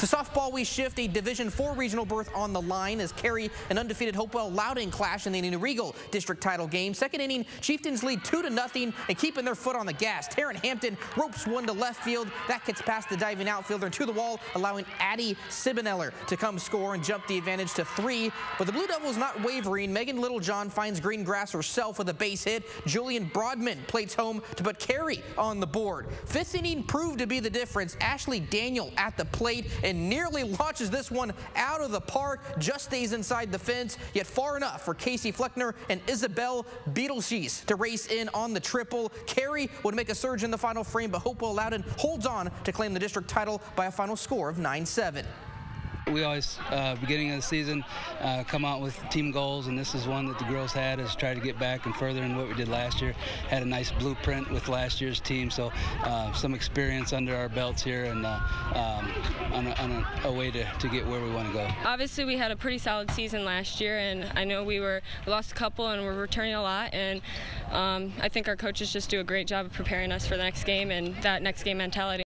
To softball, we shift a Division 4 regional berth on the line as Carey and undefeated Hopewell Loudon clash in the New Riegel district title game. Second inning, Chieftains lead 2 to nothing and keeping their foot on the gas. Taryn Hampton ropes one to left field. That gets past the diving outfielder to the wall, allowing Addie Siebeneller to come score and jump the advantage to three. But the Blue Devils not wavering. Megan Littlejohn finds green grass herself with a base hit. Julian Broadman plates home to put Carey on the board. Fifth inning proved to be the difference. Ashley Daniel at the plate and nearly launches this one out of the park, just stays inside the fence, yet far enough for Casey Fleckner and Isabel Beetlecheese to race in on the triple. Carey would make a surge in the final frame, but Hopewell Loudon holds on to claim the district title by a final score of 9-7. We always, uh, beginning of the season, uh, come out with team goals, and this is one that the girls had, is try to get back and further in what we did last year. Had a nice blueprint with last year's team, so uh, some experience under our belts here and uh, um, on, a, on a, a, way to, to get where we want to go. Obviously, we had a pretty solid season last year, and I know we were we lost a couple and we're returning a lot, and um, I think our coaches just do a great job of preparing us for the next game and that next game mentality.